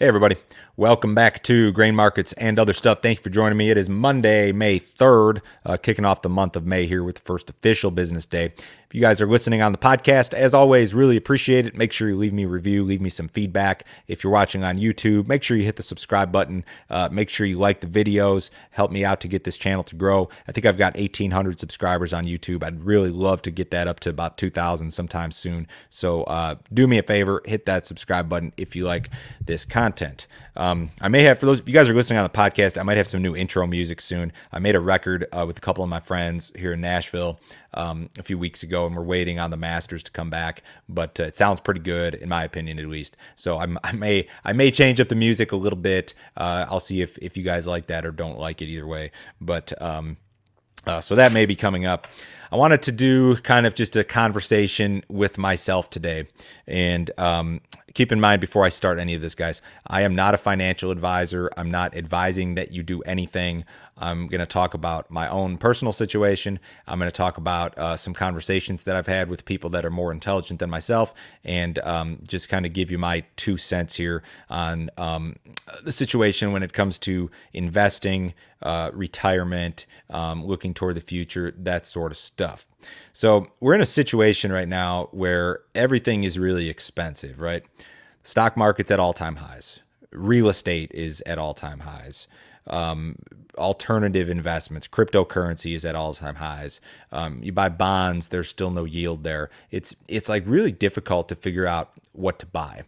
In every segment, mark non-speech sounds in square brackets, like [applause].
Hey, everybody. Welcome back to Grain Markets and Other Stuff. Thank you for joining me. It is Monday, May 3rd, uh, kicking off the month of May here with the first official business day. If you guys are listening on the podcast, as always, really appreciate it. Make sure you leave me a review, leave me some feedback. If you're watching on YouTube, make sure you hit the subscribe button. Uh, make sure you like the videos. Help me out to get this channel to grow. I think I've got 1,800 subscribers on YouTube. I'd really love to get that up to about 2,000 sometime soon. So uh, do me a favor, hit that subscribe button if you like this content. Um, I may have, for those, if you guys are listening on the podcast, I might have some new intro music soon. I made a record uh, with a couple of my friends here in Nashville um, a few weeks ago, and we're waiting on the masters to come back. But uh, it sounds pretty good, in my opinion, at least. So I'm, i may I may change up the music a little bit. Uh, I'll see if if you guys like that or don't like it either way. But um, uh, so that may be coming up. I wanted to do kind of just a conversation with myself today. And um, keep in mind before I start any of this, guys, I am not a financial advisor. I'm not advising that you do anything. I'm going to talk about my own personal situation. I'm going to talk about uh, some conversations that I've had with people that are more intelligent than myself and um, just kind of give you my two cents here on um, the situation when it comes to investing, uh, retirement, um, looking toward the future, that sort of stuff. So we're in a situation right now where everything is really expensive, right? Stock market's at all time highs. Real estate is at all time highs. Um, alternative investments, cryptocurrency is at all time highs. Um, you buy bonds, there's still no yield there. It's it's like really difficult to figure out what to buy.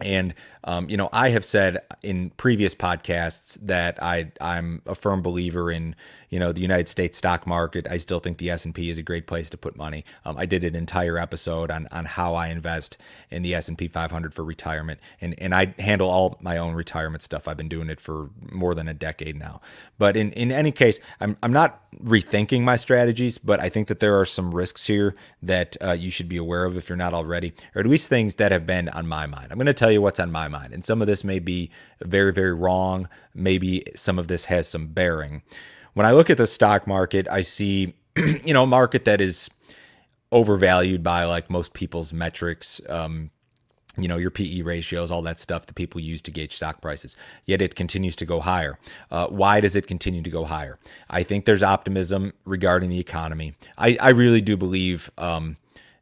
And um, you know, I have said in previous podcasts that I I'm a firm believer in you know the United States stock market. I still think the S and P is a great place to put money. Um, I did an entire episode on on how I invest in the S and P 500 for retirement, and and I handle all my own retirement stuff. I've been doing it for more than a decade now. But in in any case, I'm I'm not rethinking my strategies, but I think that there are some risks here that uh, you should be aware of if you're not already, or at least things that have been on my mind. I'm going to tell you what's on my mind, and some of this may be very very wrong. Maybe some of this has some bearing when I look at the stock market, I see, [clears throat] you know, a market that is overvalued by like most people's metrics. Um, you know, your PE ratios, all that stuff that people use to gauge stock prices. Yet it continues to go higher. Uh, why does it continue to go higher? I think there's optimism regarding the economy. I, I really do believe um,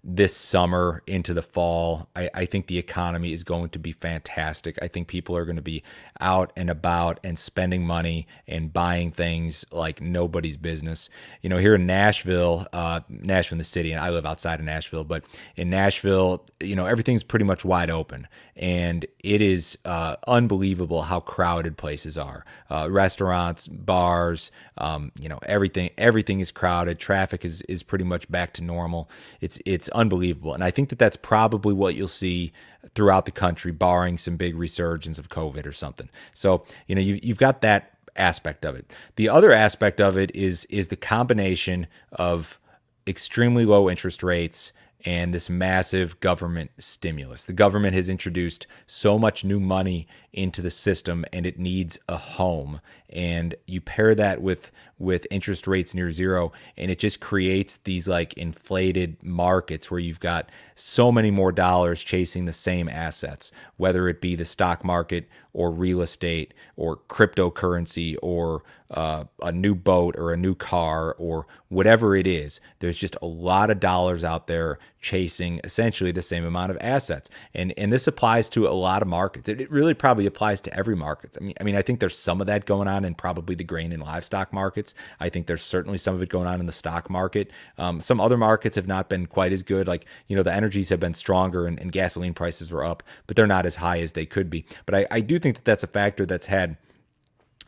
this summer into the fall. I, I, think the economy is going to be fantastic. I think people are going to be out and about and spending money and buying things like nobody's business. You know, here in Nashville, uh, Nashville, the city, and I live outside of Nashville, but in Nashville, you know, everything's pretty much wide open. And it is uh, unbelievable how crowded places are. Uh, restaurants, bars, um, you know, everything, everything is crowded. Traffic is, is pretty much back to normal. It's, it's unbelievable. And I think that that's probably what you'll see throughout the country, barring some big resurgence of COVID or something. So, you know, you, you've got that aspect of it. The other aspect of it is is the combination of extremely low interest rates and this massive government stimulus. The government has introduced so much new money into the system and it needs a home. And you pair that with with interest rates near zero and it just creates these like inflated markets where you've got so many more dollars chasing the same assets, whether it be the stock market or real estate or cryptocurrency or uh, a new boat or a new car or whatever it is. There's just a lot of dollars out there chasing essentially the same amount of assets. And and this applies to a lot of markets. It, it really probably applies to every market. I mean, I mean, I think there's some of that going on in probably the grain and livestock markets. I think there's certainly some of it going on in the stock market. Um, some other markets have not been quite as good. Like, you know, the energies have been stronger and, and gasoline prices were up, but they're not as high as they could be. But I, I do think that that's a factor that's had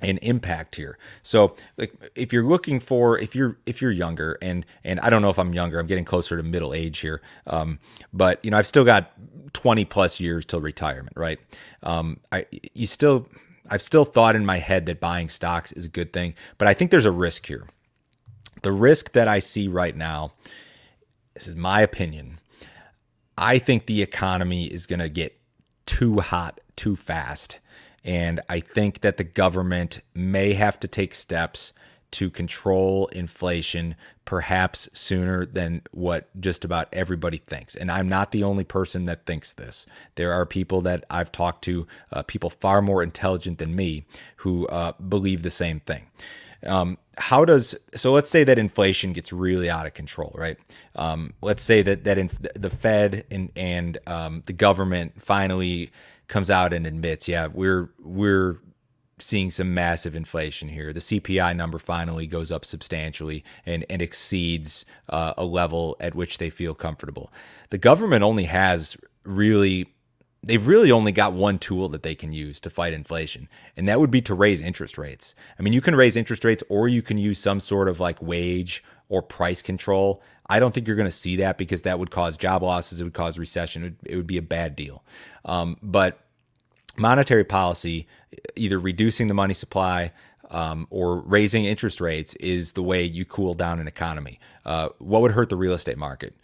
an impact here. So like if you're looking for if you're if you're younger and and I don't know if I'm younger, I'm getting closer to middle age here. Um, but you know, I've still got 20 plus years till retirement, right? Um, I you still I've still thought in my head that buying stocks is a good thing, but I think there's a risk here. The risk that I see right now, this is my opinion. I think the economy is going to get too hot too fast and I think that the government may have to take steps to control inflation perhaps sooner than what just about everybody thinks. And I'm not the only person that thinks this. There are people that I've talked to, uh, people far more intelligent than me, who uh, believe the same thing. Um, how does so? Let's say that inflation gets really out of control, right? Um, let's say that that the Fed and and um, the government finally comes out and admits, yeah, we're we're seeing some massive inflation here. The CPI number finally goes up substantially and, and exceeds uh, a level at which they feel comfortable. The government only has really, they've really only got one tool that they can use to fight inflation, and that would be to raise interest rates. I mean, you can raise interest rates or you can use some sort of like wage or price control. I don't think you're going to see that because that would cause job losses. It would cause recession. It would, it would be a bad deal. Um, but monetary policy, either reducing the money supply um, or raising interest rates, is the way you cool down an economy. Uh, what would hurt the real estate market?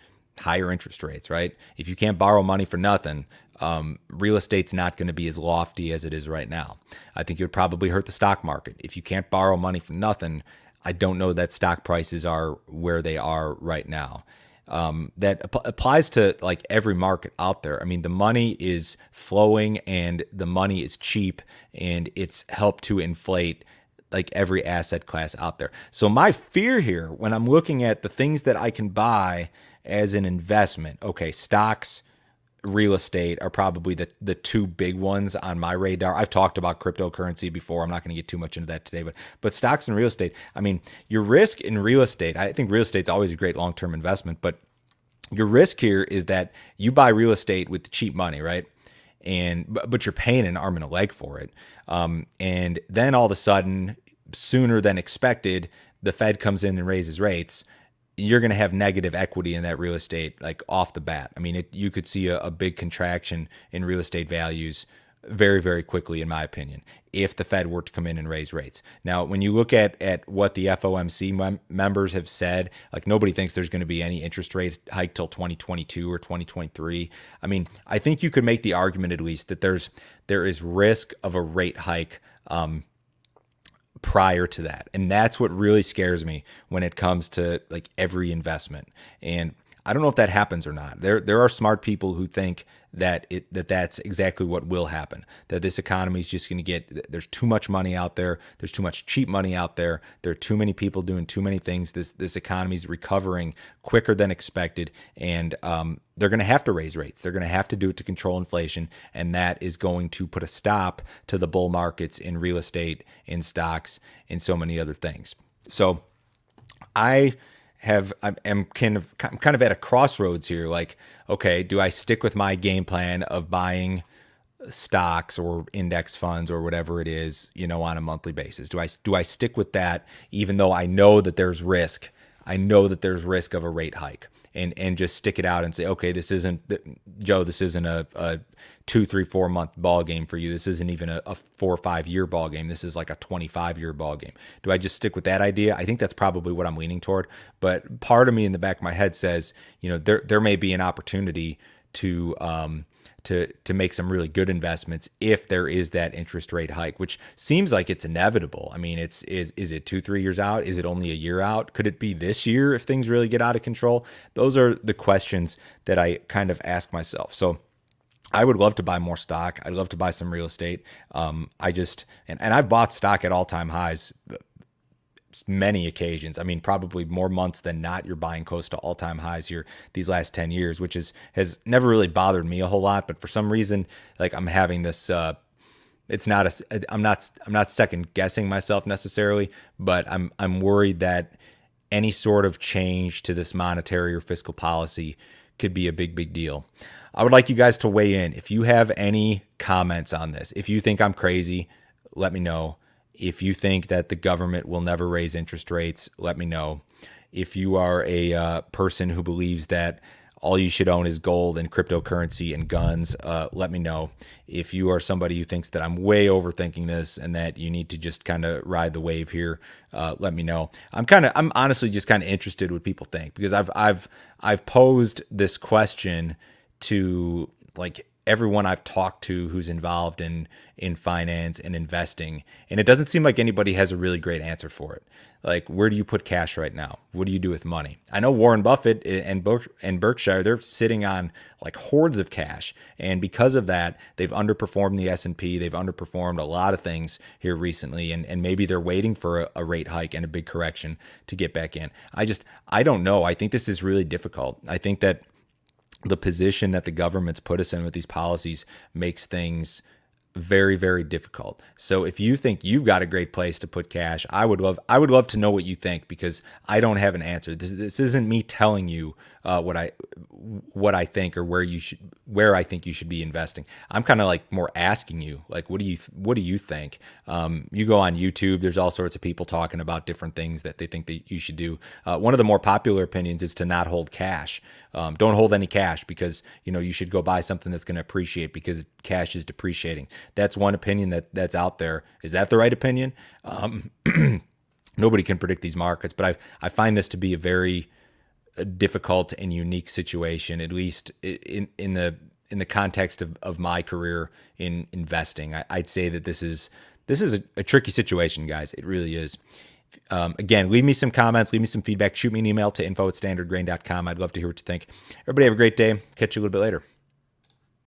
Higher interest rates, right? If you can't borrow money for nothing, um, real estate's not going to be as lofty as it is right now. I think it would probably hurt the stock market. If you can't borrow money for nothing, I don't know that stock prices are where they are right now um, that ap- applies to like every market out there. I mean, the money is flowing and the money is cheap and it's helped to inflate like every asset class out there. So my fear here when I'm looking at the things that I can buy as an investment, okay, stocks, real estate are probably the the two big ones on my radar. I've talked about cryptocurrency before. I'm not going to get too much into that today, but but stocks and real estate. I mean, your risk in real estate. I think real estate's always a great long term investment, but your risk here is that you buy real estate with cheap money, right? And but you're paying an arm and a leg for it, um, and then all of a sudden, sooner than expected, the Fed comes in and raises rates you're going to have negative equity in that real estate like off the bat. I mean, it, you could see a, a, big contraction in real estate values very, very quickly, in my opinion, if the Fed were to come in and raise rates. Now, when you look at at what the FOMC mem- members have said, like nobody thinks there's going to be any interest rate hike till 2022 or 2023. I mean, I think you could make the argument at least that there's there is risk of a rate hike. Um, prior to that. And that's what really scares me when it comes to like every investment. And I don't know if that happens or not. There there are smart people who think that it that that's exactly what will happen. That this economy is just going to get there's too much money out there. There's too much cheap money out there. There are too many people doing too many things. This this economy is recovering quicker than expected, and um, they're going to have to raise rates. They're going to have to do it to control inflation, and that is going to put a stop to the bull markets in real estate, in stocks, and so many other things. So, I have I'm kind of I'm kind of at a crossroads here. Like, okay, do I stick with my game plan of buying stocks or index funds or whatever it is, you know, on a monthly basis? Do I do I stick with that even though I know that there's risk? I know that there's risk of a rate hike and and just stick it out and say, okay, this isn't Joe, this isn't a, a two, three, four month ball game for you. This isn't even a, a four or five year ball game. This is like a 25 year ball game. Do I just stick with that idea? I think that's probably what I'm leaning toward. But part of me in the back of my head says, you know, there there may be an opportunity to um, to to make some really good investments if there is that interest rate hike, which seems like it's inevitable. I mean, it's is is it two three years out? Is it only a year out? Could it be this year if things really get out of control? Those are the questions that I kind of ask myself. So. I would love to buy more stock. I'd love to buy some real estate. Um, I just and, and I've bought stock at all time highs many occasions. I mean, probably more months than not, you're buying close to all time highs here these last 10 years, which is has never really bothered me a whole lot. But for some reason, like I'm having this, uh, it's not a, I'm not, I'm not second guessing myself necessarily, but I'm, I'm worried that any sort of change to this monetary or fiscal policy could be a big, big deal. I would like you guys to weigh in. If you have any comments on this, if you think I'm crazy, let me know. If you think that the government will never raise interest rates, let me know. If you are a uh, person who believes that all you should own is gold and cryptocurrency and guns, uh, let me know. If you are somebody who thinks that I'm way overthinking this and that you need to just kind of ride the wave here, uh, let me know. I'm kind of, I'm honestly just kind of interested what people think because I've, I've, I've posed this question to like everyone I've talked to who's involved in in finance and investing, and it doesn't seem like anybody has a really great answer for it. Like, where do you put cash right now? What do you do with money? I know Warren Buffett and and Berkshire, they're sitting on like hoards of cash, and because of that, they've underperformed the S and P. They've underperformed a lot of things here recently, and and maybe they're waiting for a, a rate hike and a big correction to get back in. I just I don't know. I think this is really difficult. I think that the position that the government's put us in with these policies makes things very very difficult. So if you think you've got a great place to put cash, I would love I would love to know what you think because I don't have an answer. This this isn't me telling you uh, what I what I think or where you should where I think you should be investing. I'm kind of like more asking you like what do you what do you think? Um, you go on YouTube. There's all sorts of people talking about different things that they think that you should do. Uh, one of the more popular opinions is to not hold cash. Um, don't hold any cash because you know you should go buy something that's going to appreciate because cash is depreciating. That's one opinion that that's out there. Is that the right opinion? Um, [clears throat] nobody can predict these markets, but I I find this to be a very uh, difficult and unique situation, at least in in the in the context of, of my career in investing. I, would say that this is this is a, a tricky situation, guys. It really is. Um, again, leave me some comments, leave me some feedback, shoot me an email to info at standardgrain.com. I'd love to hear what you think. Everybody have a great day. Catch you a little bit later.